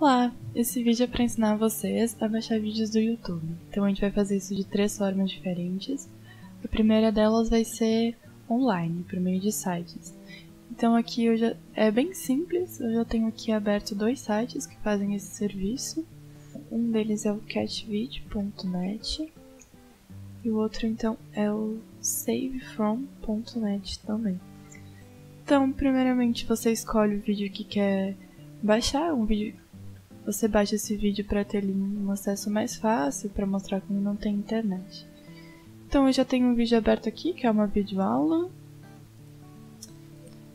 Olá, esse vídeo é para ensinar vocês a baixar vídeos do YouTube. Então a gente vai fazer isso de três formas diferentes. A primeira delas vai ser online, por meio de sites. Então aqui eu já, é bem simples, eu já tenho aqui aberto dois sites que fazem esse serviço. Um deles é o catvid.net e o outro então é o savefrom.net também. Então, primeiramente você escolhe o vídeo que quer baixar, um vídeo você baixa esse vídeo para ter um acesso mais fácil, para mostrar como não tem internet. Então eu já tenho um vídeo aberto aqui, que é uma videoaula.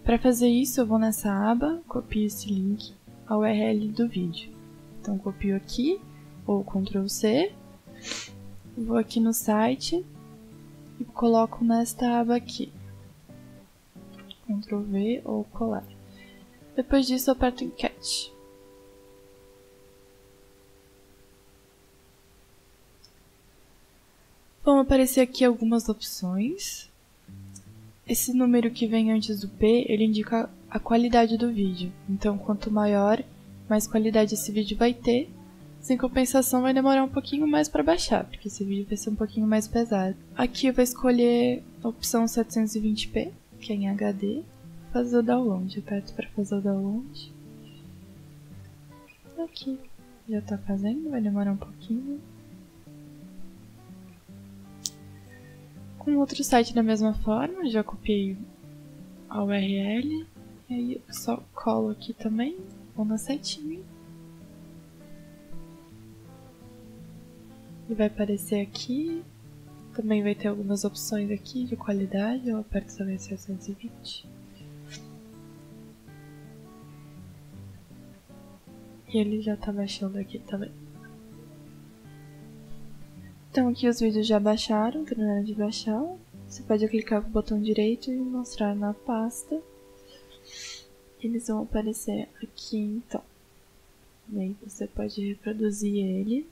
Para fazer isso, eu vou nessa aba, copio esse link, a URL do vídeo. Então copio aqui, ou Ctrl C, vou aqui no site e coloco nesta aba aqui. Ctrl V ou colar. Depois disso eu aperto em Catch. Vão aparecer aqui algumas opções. Esse número que vem antes do P, ele indica a qualidade do vídeo. Então, quanto maior, mais qualidade esse vídeo vai ter. Sem compensação, vai demorar um pouquinho mais para baixar, porque esse vídeo vai ser um pouquinho mais pesado. Aqui eu vou escolher a opção 720p, que é em HD. Fazer o download. Aperto para fazer o download. Aqui. Já está fazendo, vai demorar um pouquinho. Com outro site da mesma forma, já copiei a URL, e aí eu só colo aqui também, vou na setinha. E vai aparecer aqui, também vai ter algumas opções aqui de qualidade, eu aperto também 720. E ele já tá baixando aqui também. Então aqui os vídeos já baixaram, terminaram de baixar. Você pode clicar com o botão direito e mostrar na pasta. Eles vão aparecer aqui então. E aí você pode reproduzir ele.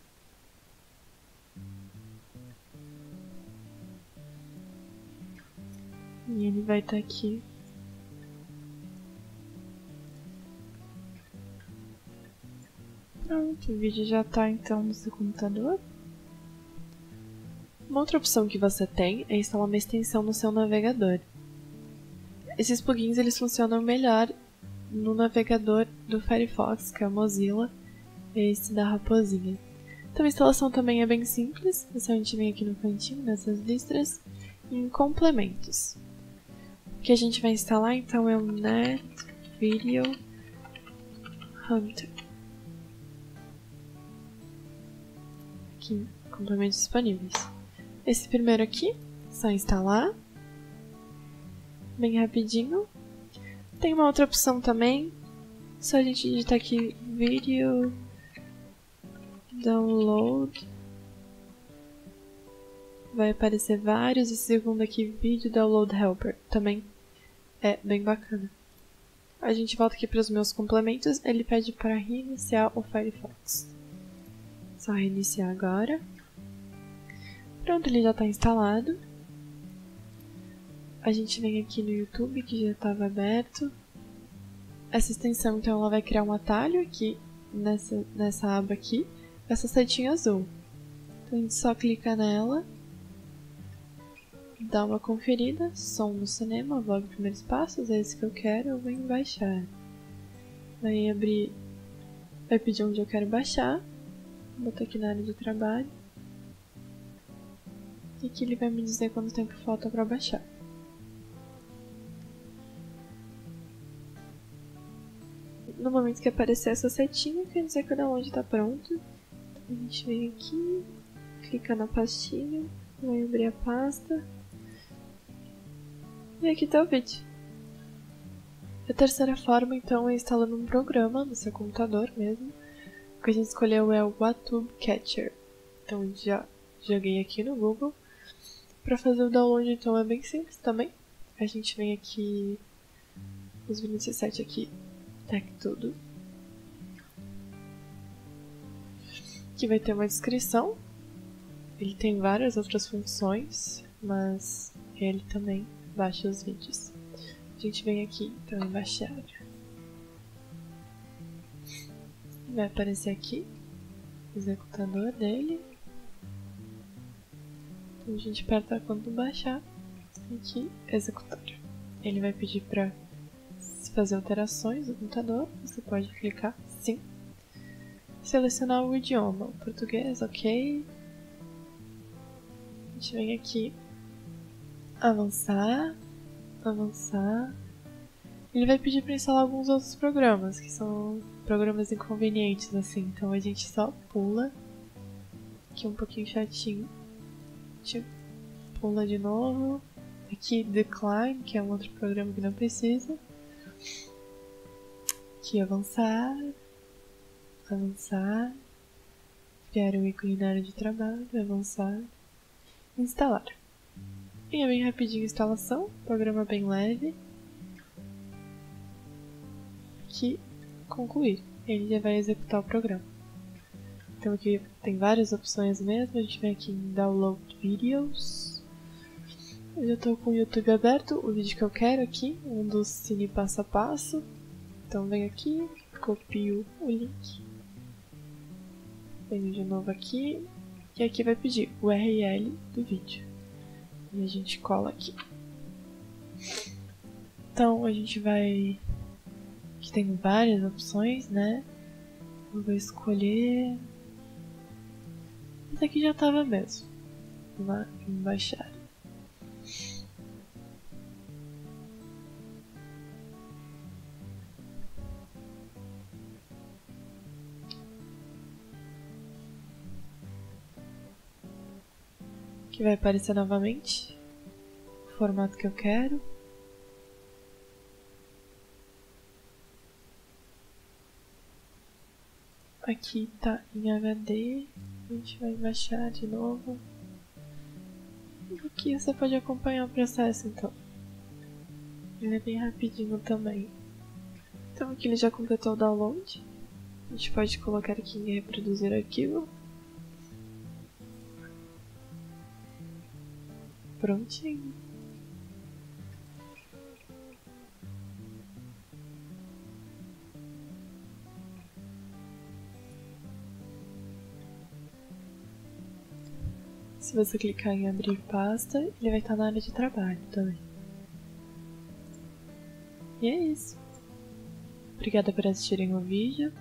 E ele vai estar tá aqui. Pronto, o vídeo já está então no seu computador. Uma outra opção que você tem é instalar uma extensão no seu navegador. Esses plugins eles funcionam melhor no navegador do Firefox, que é o Mozilla, esse da raposinha. Então a instalação também é bem simples, é só a gente vir aqui no cantinho, nessas listras, em complementos. O que a gente vai instalar então é o Net Video Hunter. Aqui, complementos disponíveis. Esse primeiro aqui, só instalar. Bem rapidinho. Tem uma outra opção também. Só a gente digitar aqui Video Download. Vai aparecer vários. E segundo aqui, Video Download Helper. Também é bem bacana. A gente volta aqui para os meus complementos. Ele pede para reiniciar o Firefox. Só reiniciar agora. Pronto, ele já está instalado. A gente vem aqui no YouTube, que já estava aberto. Essa extensão, então, ela vai criar um atalho aqui, nessa, nessa aba aqui, essa setinha azul. Então, a gente só clica nela, dá uma conferida, som no cinema, vlog primeiros passos, é esse que eu quero, eu venho baixar. Vai abrir, vai pedir onde eu quero baixar, vou botar aqui na área de trabalho e que ele vai me dizer quanto tempo falta para baixar. No momento que aparecer essa setinha, quer dizer que o download está pronto. Então, a gente vem aqui, clica na pastinha, vai abrir a pasta. E aqui está o vídeo. A terceira forma, então, é instalando um programa no seu computador mesmo. O que a gente escolheu é o WatTube Catcher. Então, já joguei aqui no Google para fazer o download, então, é bem simples também. A gente vem aqui, os Vinicius 7 aqui, tá tudo. Aqui vai ter uma descrição. Ele tem várias outras funções, mas ele também baixa os vídeos. A gente vem aqui, então, em baixar. vai aparecer aqui executador dele. Então a gente aperta quando baixar aqui executório. Ele vai pedir para fazer alterações no computador, você pode clicar sim. Selecionar o idioma, português, ok. A gente vem aqui, avançar, avançar. Ele vai pedir para instalar alguns outros programas, que são programas inconvenientes, assim. Então a gente só pula. Aqui um pouquinho chatinho. Pula de novo. Aqui Decline, que é um outro programa que não precisa. Aqui avançar. Avançar. Criar o ícone na área de trabalho. Avançar. Instalar. E é bem rapidinho a instalação. Programa bem leve. Aqui concluir. Ele já vai executar o programa. Então aqui tem várias opções mesmo. A gente vem aqui em Download Videos. Eu já estou com o YouTube aberto, o vídeo que eu quero aqui, um dos cine passo a passo. Então venho aqui, copio o link. Venho de novo aqui. E aqui vai pedir o URL do vídeo. E a gente cola aqui. Então a gente vai Aqui tem várias opções, né? Eu vou escolher. Esse aqui já estava mesmo. Lá em baixar. Que vai aparecer novamente o formato que eu quero. Aqui tá em HD, a gente vai baixar de novo. E aqui você pode acompanhar o processo então. Ele é bem rapidinho também. Então aqui ele já completou o download. A gente pode colocar aqui em reproduzir arquivo. Prontinho. Se você clicar em abrir pasta, ele vai estar na área de trabalho também. E é isso. Obrigada por assistirem o vídeo.